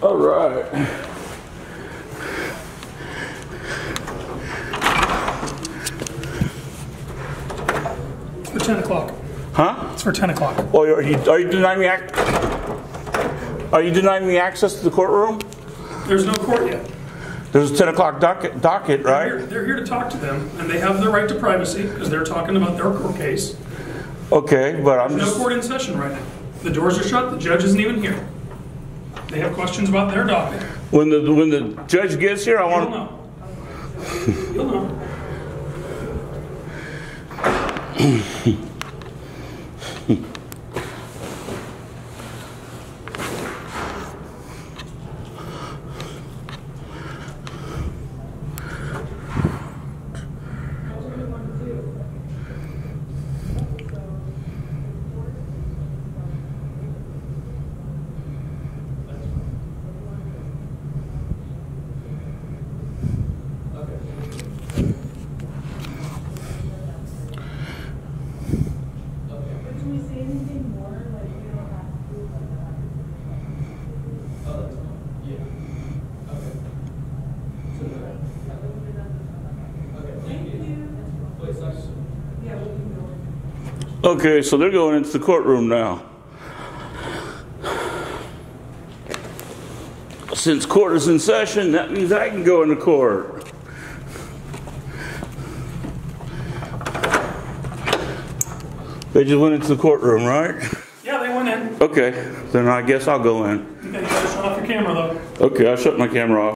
All right. It's for 10 o'clock. Huh? It's for 10 o'clock. Oh, are you, are you denying me ac- Are you denying me access to the courtroom? There's no court yet. There's a 10 o'clock docket, docket, They're here, right? they're here to talk to them, and they have the right to privacy because they're talking about their court case. Okay, but I'm There's no court in session right now. The doors are shut, the judge isn't even here. They have questions about their docket. when the, when the judge gets here, I want to. You'll know. You'll know. anything more, like, you don't have to do Thank you. Yeah, we can go. okay, so they're going into the courtroom now. Since court is in session, that means I can go into court. They just went into the courtroom, right? Yeah, they went in. Okay, then I guess I'll go in. Okay, you gotta shut off your camera though. Okay, I'll shut my camera off.